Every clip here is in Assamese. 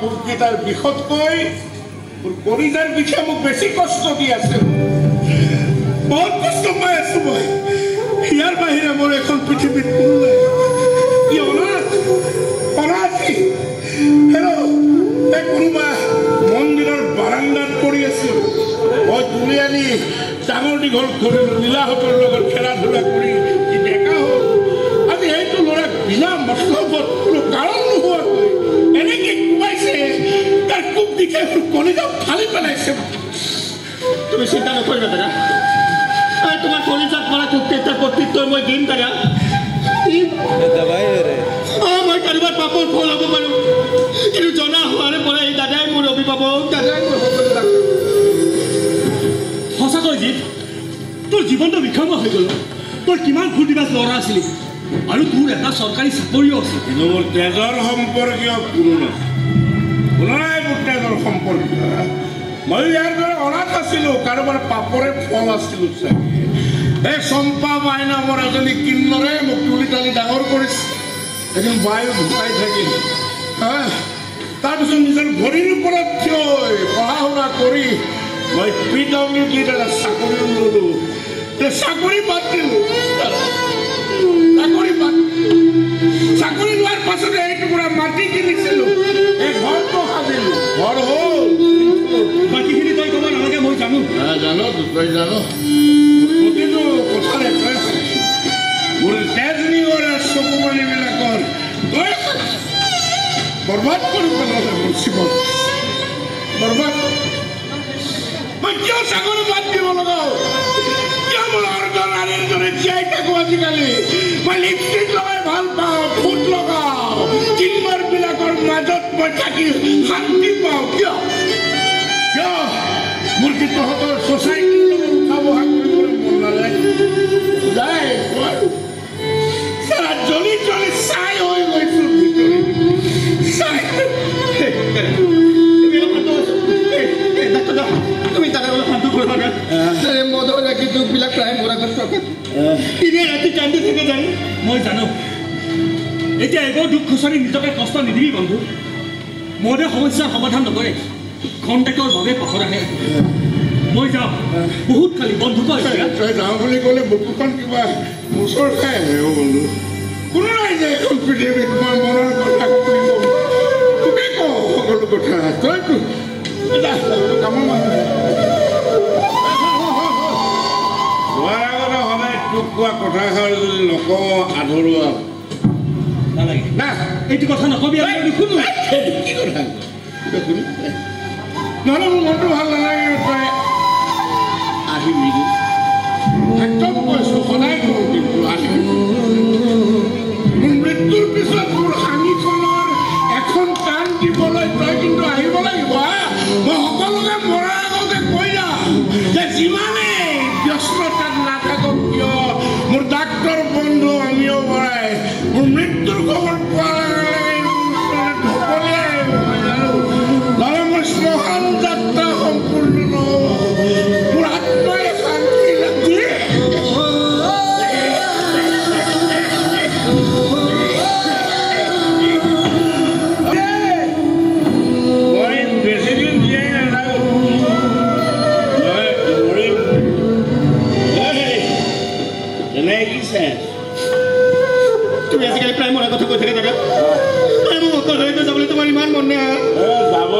পোককেইটাৰ বিষতকৈ মোৰ কলিজাৰ বিষে মোক বেছি কষ্ট দি আছে বহুত কষ্ট পাই আছো মই ইয়াৰ বাহিৰে মোৰ এখন পৃথিৱীত কোনো নাই অনাথ হেল্ল' কোনোবা মন্দিৰৰ বাৰাণ্ডাত পৰি আছিল মই তুলি আনি ডাঙৰ দীঘল কৰিলোঁ লীলাহঁতৰ লগত খেলা ধূলা কৰি ডেকা হ'ল আজি সেইটো ল'ৰাক বিনা মতলবত কোনো কাৰণ মোৰ কলিজা ফালি পেলাইছে তুমি চিন্তা নকৰিবা দাদা তোমাৰ কলিজাত পৰা কুকেইটাৰ প্ৰত্যুত্তৰ মই দিম দাদা মই কাৰোবাৰ পাপৰ ফল হ'ব পাৰোঁ। কিন্তু জনা হোৱাৰে পৰা এই দাদাই মোৰ অভিভাৱক দাদাই মোৰ। সঁচাকৈ জিত তোৰ জীৱনটো বিক্ষম হৈ গ'ল। তই কিমান ফূৰ্তিবাজ ল'ৰা আছিলি। আৰু তোৰ এটা চৰকাৰী চাকৰিও আছিল কিন্তু মোৰ তেজৰ সম্পৰ্কীয় কোনো নাই। মই ইয়াৰ দৰে অনাথ আছিলোঁ কাৰোবাৰ পাপৰে ফল আছিলোঁ এই চম্পা বাই নামৰ এজনী কিন্নৰে মোক তুলি তালি ডাঙৰ কৰিছে। এদিন বায়ু ঢুকাই থাকিল। তাৰপিছত নিজৰ ভৰিৰ ওপৰত থিয় পঢ়া শুনা কৰি মই পি ডব্লিউ ডিত এটা চাকৰি ল'লোঁ। চাকৰি বাদ দিলোঁ। চাকৰি বাদ চাকৰি লোৱাৰ পাছতে এই টুকুৰা মাটি কিনিছিলো। এই ঘৰটো জানো তই জানো? তেজ নিগৰে চকু মানিবিলাকৰ তই বৰবাদ কৰি পেলালে মোৰ জীৱন লগা কিয় মোৰ অৰ্ধ নাৰীৰ দৰে আজিকালি? মই লিপষ্টিক ভালো পাওঁ, ফুট লগাওঁ। কিন্মৰ বিলাকৰ মাজত মই থাকি শান্তি পাওঁ, কিয়? মোৰ কি তহঁতৰ ছ'চাইটিৰ লগত উঠা বহা কৰিবলৈ মন নাযায়। যায় নোৱাৰো চাৰা জ্বলি জ্বলি ছাই হৈ গৈছো। ভিতৰি ছাই তুমি শান্ত কৰিবা মদৰ ৰাখি দুখবিলাক প্ৰায় মোৰ আগত প্ৰকাশ দিনে ৰাতি কান্দি থাকে জানো? মই জানো। এতিয়া এইবোৰ দুখ খুচৰি নিজকে কষ্ট নিদিবি বন্ধু। মদে সমস্যাৰ সমাধান নকৰে। খন্তেকৰ বাবে পাহৰ আহে মই যাওঁ বহুত খালি বন্ধু তই যাওঁ বুলি ক'লে বুকুখন কিবা মোচৰ খাই আহে বন্ধু কোনো নাই যে এখন পৃথিৱীত মই মনৰ কথা তোকে কওঁ সকলো কথা। তইতো কামৰ মানুহ। যোৱাৰ আগতে সদায় তোক কোৱা কথাষাৰ যদি নকওঁ আধৰুৱা। নালাগে। না। এইটো কথা নকবি নুশুনো। কি কথা? শুনি নহ'লে মোৰ মনটো ভাল নালাগে তই আহিবি একদম কৈছোঁ সদায় কওঁ কিন্তু আহিবি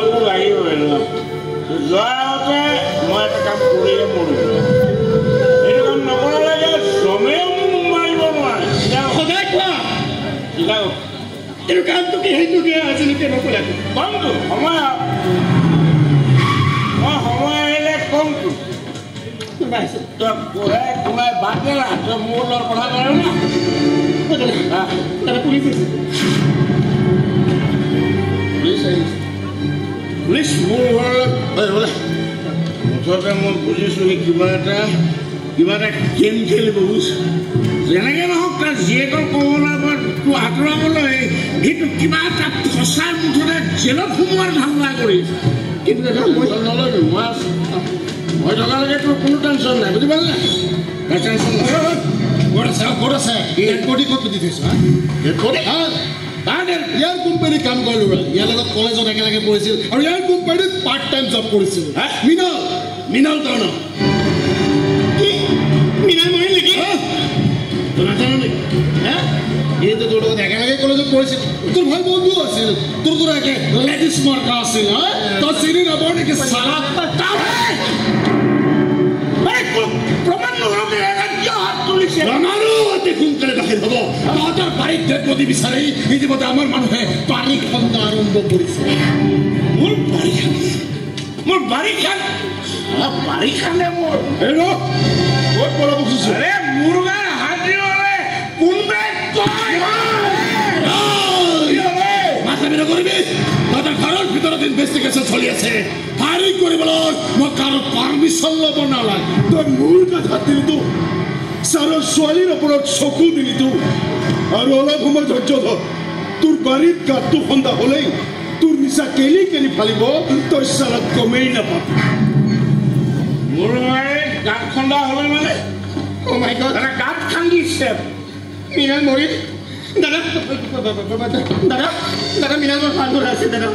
যাবতো লাগিবই আগতে মই এটা কাম কৰিয়ে মৰিম এইটো কাম নকৰালৈকে জমেও মোক মাৰিব নোৱাৰে সদায় কোৱা চিধা কিন্তু কামটো কি সেইটো কি আজিলৈকে নকৰা কমটো সময় মই সময় আহিলে কমটো মোৰ লগত কথা কয় না অ, দাদা হা? দাদা পুলিচ আহিছে পুলিচ মোৰ ঘৰলৈ মুঠতে মই বুজিছোঁ সি কিবা এটা কিবা এটা গেম খেলিব বুজিছোঁ? যেনেকৈ নহওক তাৰ জীয়েকৰ বা তোৰ আঁতৰাবলৈ সেইটো কিবা এটা ফচাই মুঠতে জেলত সোমোৱাৰ ধান্দা কৰিছে। কিন্তু দাদা মই নল'লোঁ মই আছোঁ মই থকালৈকে তোৰ কোনো টেনশ্যন নাই বুজি পালি? টেনশ্যন নাই। ক'ত আছে ক'ত আছে? বডি ক'ত পুতি থৈছো হা? তাৰ ডেড ইয়াৰ কোম্পানীত কাম কৰে ল'ৰা ইয়াৰ লগত কলেজত একেলগে পঢ়িছিল আৰু ইয়াৰ কোম্পানীত পাৰ্ট টাইম জব কৰিছিল? মৃণাল মৃণাল তই ন কি? মৃণাল মৰিল নেকি? নাজানো নেকি? হা? এইটো তোৰ লগত একেলগে কলেজত পঢ়িছিল তোৰ ভালো বন্ধু আছিল। তোৰ তোৰ একে লেডিজ মাৰ্কা আছিল হা? তই চিনি নাপাৱ নেকি? চালা অতি সোনকালে বাহিৰ হ'ব। তহঁতৰ বাৰীত বডি বিচাৰি ইতিমধ্যে আমাৰ মানুহে পানী খন্দা আৰম্ভ কৰিছে মোৰ বাৰীখন মোৰ বাৰীখন বাৰীখনে মোৰ মোৰ গান হাজি হ'লে কোনবাই কয়? মাথাবি নকৰিবি তহঁতৰ ঘৰৰ ভিতৰত ইনভেষ্টিগেশ্যন চলি আছে ফায়াৰিং কৰিবলৈ মই কাৰো পাৰ্মিশ্যন ল'ব নালাগে তই মোৰ গাঠাত দিলিতো ছাৰৰ ছোৱালীৰ ওপৰত চকু দিলিতো আৰু অলপ সময় ধৈৰ্য ধৰ তোৰ বাৰীত গাঁতটো খন্দা হ'লেই তোৰ নিচা কেলি কেলি ফালিব তই ছাৰক গমেই নাপাব মোৰ গাড়ীত গাঁত খন্দা হ'লে মানে? অ' মাই গড এটা গাঁত খান্দিছে মৃণাল মৰিল দাদা দাদা দাদা মৃণাল মোৰ মাকৰ আছে দাদা।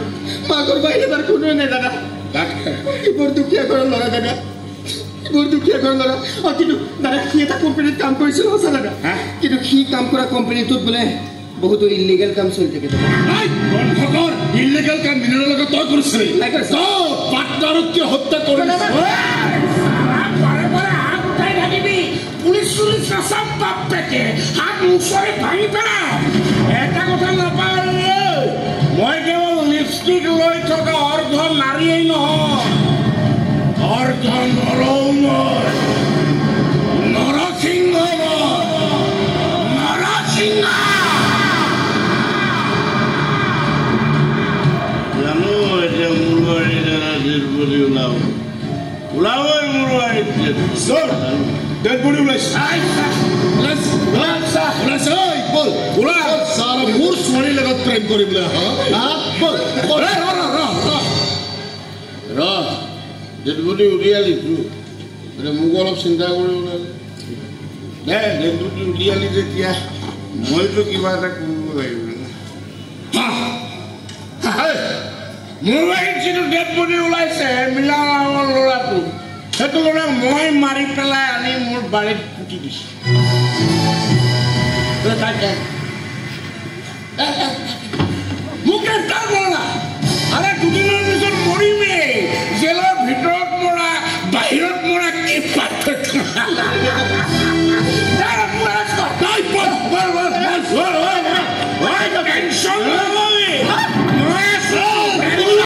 মাকৰ বাহিৰে তাৰ কোনো নাই দাদা। গাঁত খাই বৰ দুখীয়া ঘৰৰ ল'ৰা দাদা। বৰ দুখীয়া ঘৰৰ ল'ৰা। অঁ কিন্তু দাদা সি এটা কোম্পানীত কাম কৰিছিল সঁচা দাদা? কিন্তু সি কাম কৰা কোম্পানীটোত বোলে বহুতো ইলিগেল কাম চলি থাকে ইলিগেল কাম মিনাৰৰ লগত তই কৰিছিলি। কিয় হত্যা কৰিলি বাৰে বাৰে হাত উঠাই থাকিবি পুলিচ চুলিচ নাচাম বাপ পেকে হাত মুচৰি ভাঙি পেলাই এটা কথা নাপাহৰিবি মই কেৱল লিপষ্টিক লৈ থকা অৰ্ধ নাৰীয়েই নহয়। অৰ্ধ মই নৰসিংহ মই নৰসিংহ জানো এতিয়া মোৰ বাৰীত এটা ডেড বডি ওলাব ওলাবই মোৰ বাৰীত স্যাৰ ডেড বডি ওলাইছে ওলাইছে ওলাইছে ঐ বল ওলা ছাৰ মোৰ ছোৱালীৰ লগত প্ৰেম কৰিবলৈ হা ডেডবডি উলিয়ালিতো এতিয়া মোক অলপ চিন্তা কৰিব লাগে দে ডেডবডি উলিয়ালি যেতিয়া মইতো কিবা এটা কৰিব লাগিব হা, হা, মোৰ বাৰীত যিটো ডেডবডি ওলাইছে মিলা নামৰ ল'ৰাটো সেইটো ল'ৰাক মই মাৰি পেলাই আনি মোৰ বাৰীত পুতি দিছোঁ তই তাক দে। দে, দে, দে। মোক গ্ৰেপ্তাৰ কৰা আৰে দুদিনৰ